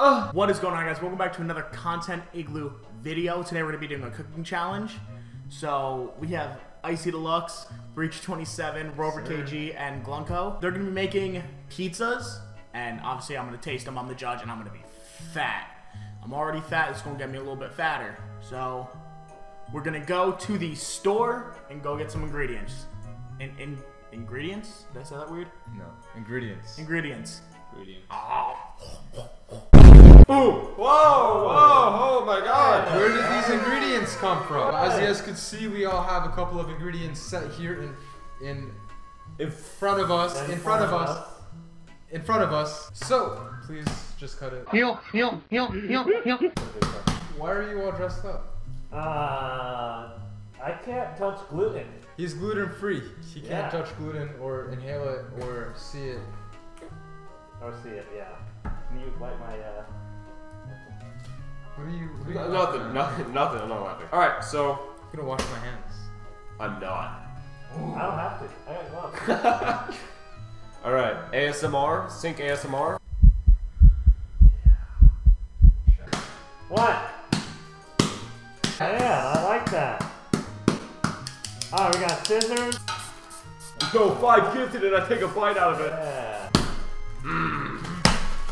Uh, what is going on, guys? Welcome back to another Content Igloo video. Today we're going to be doing a cooking challenge. So we have Icy Deluxe, Breach 27, Rover KG, and Glencoe. They're going to be making pizzas, and obviously I'm going to taste them. I'm the judge, and I'm going to be fat. I'm already fat. It's going to get me a little bit fatter. So we're going to go to the store and go get some ingredients. In, in ingredients? Did I say that weird? No. Ingredients. Ingredients. Ingredients. Ooh! Whoa, whoa, oh my god. Where did these ingredients come from? As you guys could see, we all have a couple of ingredients set here in in in front of us. In front of us. In front of us. So please just cut it. Why are you all dressed up? Uh, I can't touch gluten. He's gluten free. He can't Yeah. touch gluten or inhale it or see it. Or see it, yeah. Can you wipe my, uh... What are you? What are you No- Nothing, nothing, nothing. I'm not laughing. All right, so I'm gonna wash my hands. I'm not. I don't have to. I got gloves. All right, ASMR, sink ASMR. what? Yeah, I like that. Oh, we got scissors. Go five kids in it. I take a bite out of it. Yeah.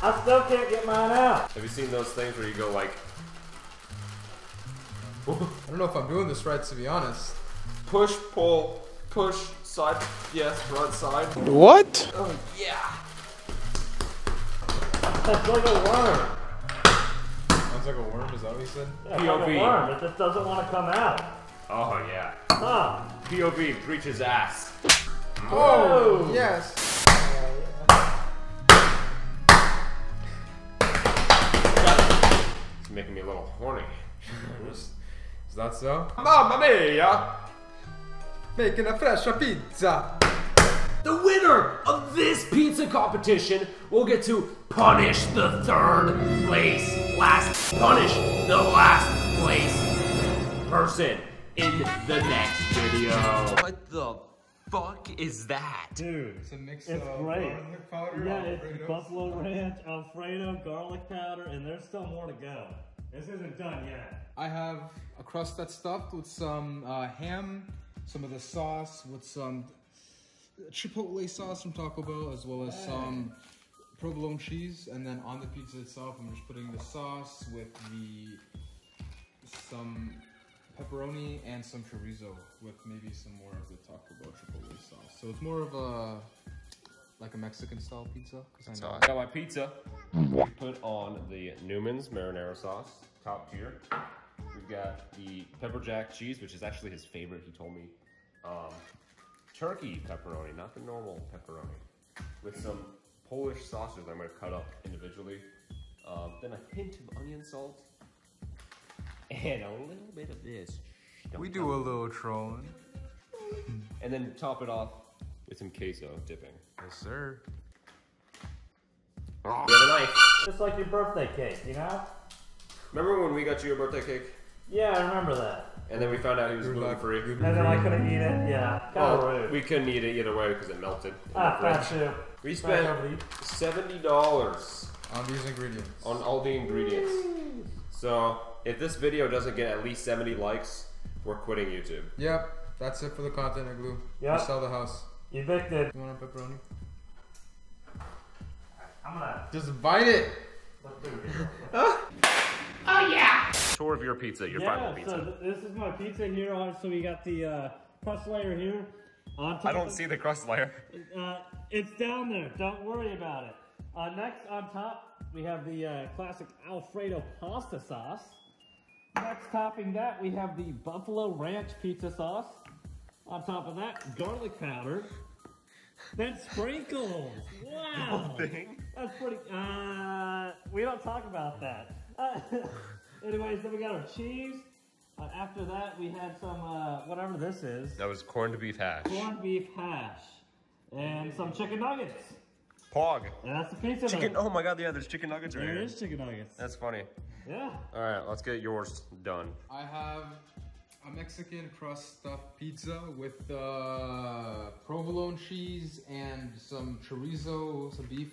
I still can't get mine out. Have you seen those things where you go like, I don't know if I'm doing this right, to be honest. push, pull, push, side, yes, front, side. What? Oh yeah. That's like a worm. Sounds like a worm. Is that what you said? Yeah, it's like a POV. worm. It just doesn't want to come out. Oh yeah. Huh. POV, Breach's ass. Oh! Yes. It's making me a little horny. Is that so? Uh, Mamma mia! Making a fresh pizza. The winner of this pizza competition will get to punish the third place last punish the last place person in the next video. What the fuck is that? Dude. It's a mix It's of great. garlic powder, Yeah, it's buffalo ranch, Alfredo, garlic powder, and there's still more to go. This isn't done yet. I have a crust that's stuffed with some uh, ham, some of the sauce with some chipotle sauce from Taco Bell, as well as some provolone cheese. And then on the pizza itself, I'm just putting the sauce with the some pepperoni and some chorizo with maybe some more of the Taco Bell chipotle sauce. So it's more of a like a Mexican style pizza. Cause I know. I got my pizza. We put on the Newman's marinara sauce, top tier. We've got the pepper jack cheese, which is actually his favorite. He told me. Um, turkey pepperoni, not the normal pepperoni, with some Polish sausages I'm gonna cut up individually. Um, then a hint of onion salt, and a little bit of this. We do a little trolling. and then top it off with some queso dipping. Yes, sir. We have a knife. Just like your birthday cake, you know? Remember when we got you a birthday cake? Yeah, I remember that. And then we found out he was You're gluten like- free. And then I couldn't eat it. Yeah, kind of Well, rude. we couldn't eat it either way because it melted. ah, fat fridge. soup. We spent over to you. seventy dollars on these ingredients. on all the ingredients. So if this video doesn't get at least seventy likes, we're quitting YouTube. Yep, that's it for the content igloo. Yep. We sell the house. Evicted. You want a pepperoni? I'm gonna Just bite it. oh through here. Tour of your pizza, your Yeah, final pizza. so th- this is my pizza here. Uh, So we got the uh, crust layer here. On top I don't of- see the crust layer. Uh, it's down there. Don't worry about it. Uh, next on top, we have the uh, classic Alfredo pasta sauce. Next topping that, we have the Buffalo Ranch pizza sauce. On top of that, garlic powder. Then sprinkles. Wow. That's pretty. Uh, we don't talk about that. Uh, anyways, then we got our cheese. Uh, after that, we had some uh, whatever this is That was corned beef hash. corned beef hash and some chicken nuggets. Pog. And that's the pizza. Chicken. nugget. Oh my god, yeah, there's chicken nuggets right There here. is chicken nuggets. That's funny. Yeah. All right, let's get yours done. I have a Mexican crust stuffed pizza with uh, provolone cheese and some chorizo, some beef,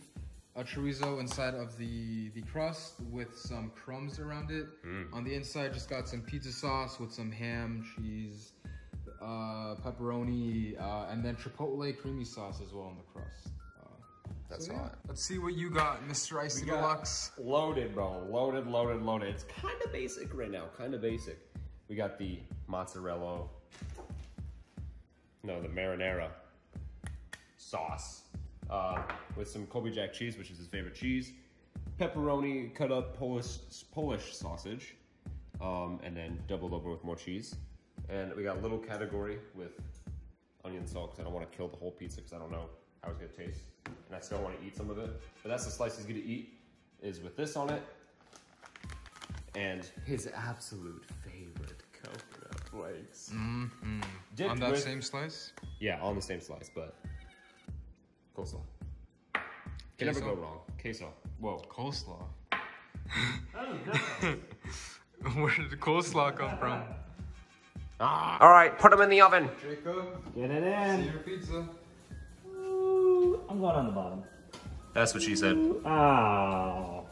a chorizo inside of the the crust with some crumbs around it. On the inside, just got some pizza sauce with some ham, cheese, uh, pepperoni, uh, and then chipotle creamy sauce as well on the crust. Uh, That's so, yeah. hot. Let's see what you got, Mr. Icy Deluxe. Loaded, bro. Loaded, loaded, loaded. It's kind of basic right now. Kind of basic. We got the mozzarella. No, the marinara sauce uh, with some Colby Jack cheese, which is his favorite cheese. Pepperoni, cut up Polish Polish sausage, um, and then doubled over with more cheese. And we got a little category with onion salt because I don't want to kill the whole pizza because I don't know how it's gonna taste, and I still want to eat some of it. But that's the slice he's gonna eat is with this on it, and his absolute favorite coconut flakes. Mm-hmm. On that same slice? yeah, on the same slice, but coleslaw. Can never go wrong. Queso. Whoa. Coleslaw. That was different. Where did the coleslaw come from? Ah. All right, put them in the oven. Jacob, Get it in. see in. your pizza. Ooh, I'm going on the bottom. That's what she said. Oh.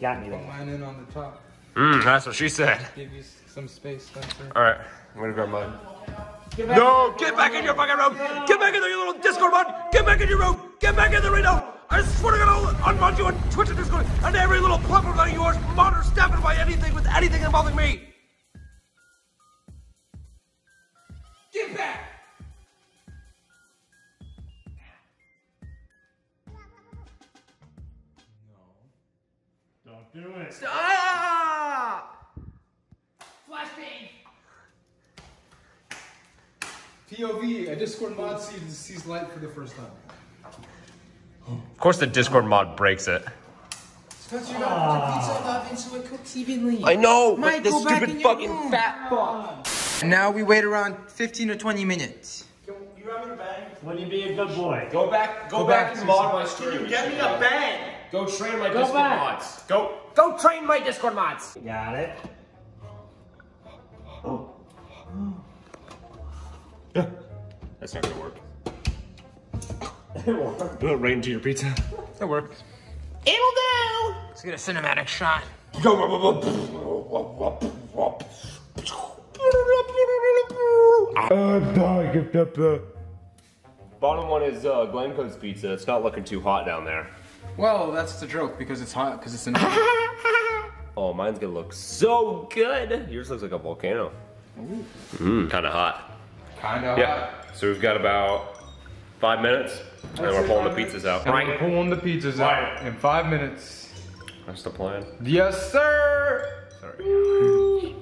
Got me Put there. mine in on the top. Mm, that's what she said. Give you some space, Spencer. All right, I'm gonna grab mine. No, get back in your fucking room! Get back in there, you little Discord mod! Get back in your room! Get back in there right now! I swear to God, I'll unmod you on Twitch and Discord, and every little platform of yours, mod or staffed by anything with anything involving me! Get back! No. Don't do it. Ah! POV, a Discord mod sees, sees light for the first time. Of course, the Discord mod breaks it. Spencer, you gotta put pizza oven so it cooks evenly. I know, Mike, but this go back stupid in your fucking room. fat fuck. And now we wait around 15 to 20 minutes. Can You have me a bang? When you be a good boy. Go back, go, Go back, back, and mod my stream. Get me a bang! Go train my Go Discord back. mods. Go. Go train my Discord mods! Got it. That's not gonna work. It worked. Will it rain into your pizza? That works. It'll do! Let's get a cinematic shot. Bottom one is uh, Glencoe's pizza. It's not looking too hot down there. Well, that's the joke because it's hot because it's in. Oh, mine's gonna look so good. Yours looks like a volcano. Mmm, kind of hot. Kind of Yeah. So we've got about five minutes, and then we're pulling the pizzas out. And we're pulling the pizzas out in five minutes. That's the plan. Yes, sir. Sorry.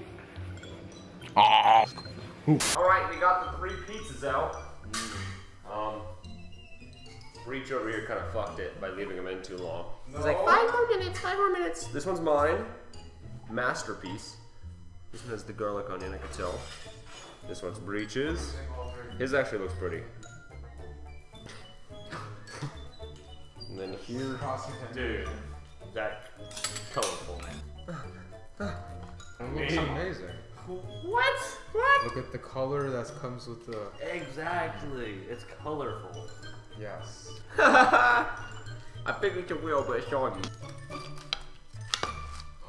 All right, we got the three pizzas out. Um, Breach over here kind of fucked it by leaving them in too long. He's like, five more minutes, five more minutes. This one's mine. Masterpiece. This one has the garlic onion, I can tell. This one's Breach's. His actually looks pretty. and then here, dude, that colorful. Man. looks amazing. What? What? Look at the color that comes with the. Exactly. It's colorful. Yes. I figured you will, but it's showing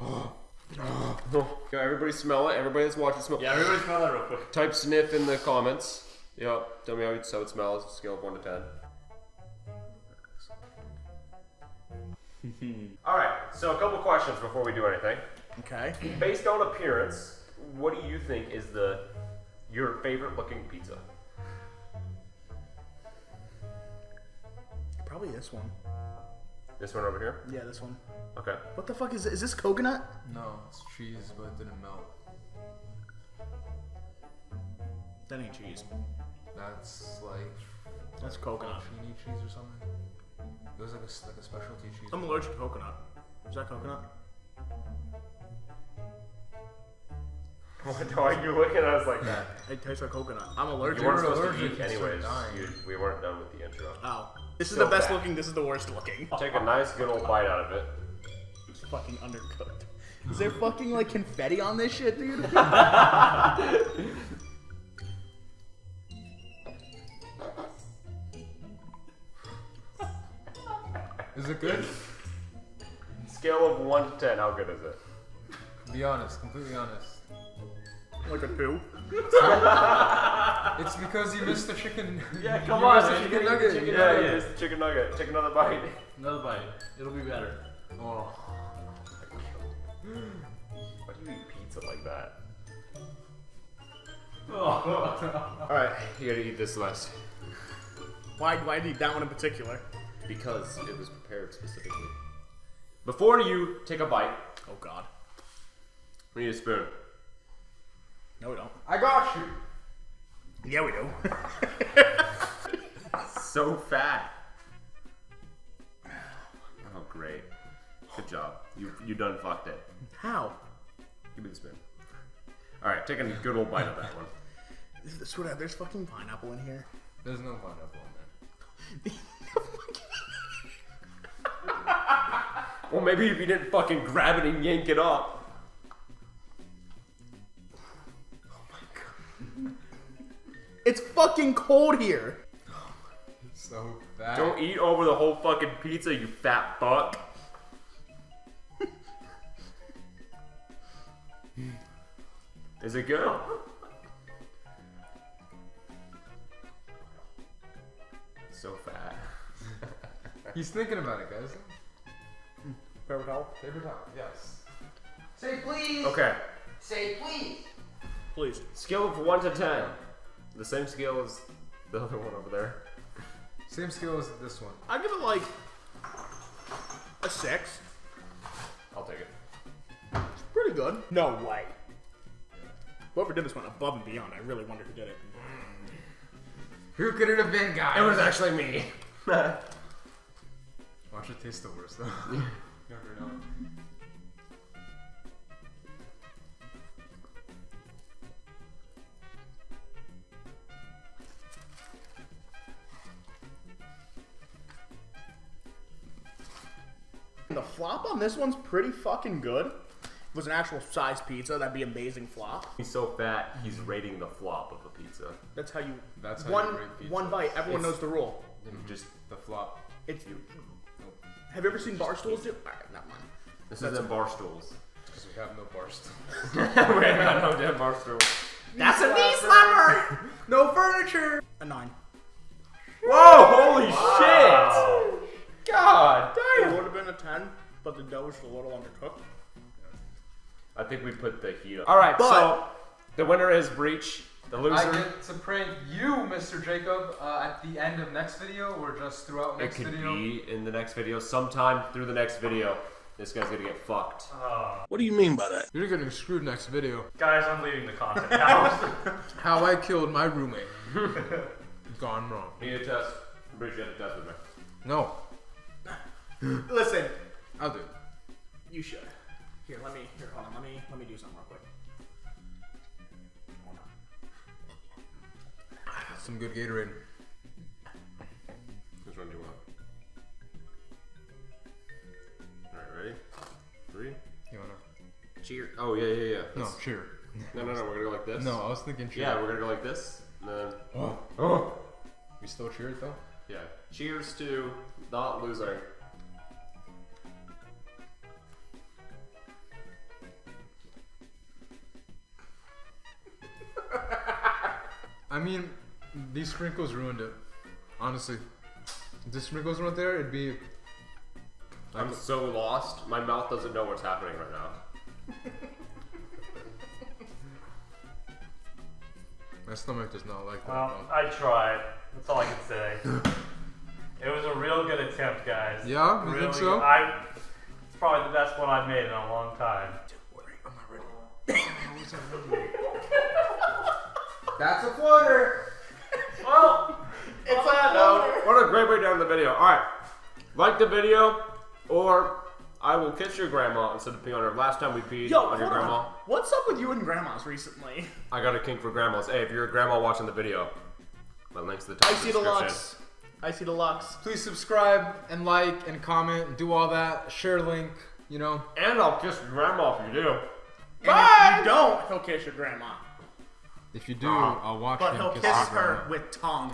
you. Oh, Go, everybody smell it. Everybody that's watching smell. Yeah, everybody smell that real quick. Type sniff in the comments. Yep. Tell me how it, how it smells. Scale of one to ten. All right. So a couple questions before we do anything. Okay. Based on appearance, what do you think is the your favorite looking pizza? Probably this one. This one over here. Yeah, this one. Okay. What the fuck is this? is this coconut? No, it's cheese, but it didn't melt. That ain't cheese. That's like That's coconut. Chini cheese or something. It was like a, s- like a specialty cheese. I'm allergic to coconut. Is that coconut? Why are you looking at us like that? It tastes like coconut. I'm allergic. You weren't You're supposed to eat you anyways. You, we weren't done with the intro. Oh. This is Still the best bad. looking, this is the worst looking. Take a nice good old bite out of it. It's fucking undercooked. Is there fucking like confetti on this shit, dude? Is it good? Scale of one to ten, how good is it? Be honest, completely honest. Like a two. It's because you missed the chicken. Yeah, you come missed on, the man. chicken nugget. Yeah, you yeah, gotta- it's the chicken nugget. Take another bite. Another bite. It'll be better. Oh. Why do you eat pizza like that? Oh. Alright, you gotta eat this last. Why do I need that one in particular? Because it was prepared specifically. Before you take a bite, Oh god. we need a spoon. No, we don't. I got you. Yeah, we do. So fat. Oh, great. Good job. You you done fucked it. How? Give me the spoon. Alright, take a good old bite of that one. Swear to God, there's fucking pineapple in here. There's no pineapple in Well, maybe if you didn't fucking grab it and yank it up. It's fucking cold here. there. So bad. Don't eat over the whole fucking pizza, you fat fuck. Is it good? So fat. He's thinking about it, guys. Paper towel. Paper towel. Yes. Say please. Okay, Say please. Please. scale of 1 to 10. The same scale as the other one over there. Same skill as this one. I give it like a six. I'll take it. It's pretty good. No way. Whoever did this went above and beyond. I really wonder who did it. Who could it have been, guys? It was actually me. Watch it taste the worst, though. you never know. The flop on this one's pretty fucking good. If it was an actual size pizza, that'd be amazing flop. He's so fat, he's rating the flop of a pizza. That's how you. That's how one you rate pizza. one bite. Everyone It's- knows the rule. Just, The flop. It's. You, have you ever seen bar stools do? Alright, not mine. this isn't bar stools. Because we have no bar stools. we have no damn bar stools. That's a knee slapper. no furniture. A nine. Whoa, holy shit! God It would have been a ten, but the dough was a little undercooked. I think we put the heat up. Alright, so the winner is Breach. The loser. I get to prank you, Mr. Jacob, uh, at the end of next video or just throughout next video. it next could video. be in the next video. Sometime through the next video, this guy's gonna get fucked. What do you mean by that? You're getting screwed next video. Guys, I'm leaving the content house. How I killed my roommate. Gone wrong. Need a test. Breach, you have to test with me. No, Listen, I'll do it. you should. Here, let me. Here, hold on. Let me. Let me do something real quick. Hold on. Some good Gatorade. Which one do you want? Alright, ready? Three. You wanna? Cheer. Oh, yeah, yeah, yeah. No, cheer. No, no, no, we're gonna go like this. No, I was thinking cheer. Yeah, we're gonna go like this. And then, Oh. Oh. We still cheer it though? yeah. Cheers to not losing. I mean, these sprinkles ruined it. Honestly. If the sprinkles weren't there, it'd be. I'm so lost. My mouth doesn't know what's happening right now. My stomach does not like that. well. I tried. That's all I can say. It was a real good attempt, guys. Yeah? You think so? good. I, it's probably the best one I've made in a long time. I'm not ready. That's a floater! Well, It's a No, what a great way to end the video. Alright. Like the video, or I will kiss your grandma instead of peeing on her. Last time we peed Yo, on your grandma. on. What's up with you and grandmas recently? I got a kink for grandmas. Hey, if you're a grandma watching the video, my link's to the top I see the locks. I see the locks. Please subscribe and like and comment and do all that. Share link, you know. And I'll kiss your grandma if you do. And if you don't, he'll kiss your grandma. If you do, uh, I'll watch But him he'll kiss her with tongue.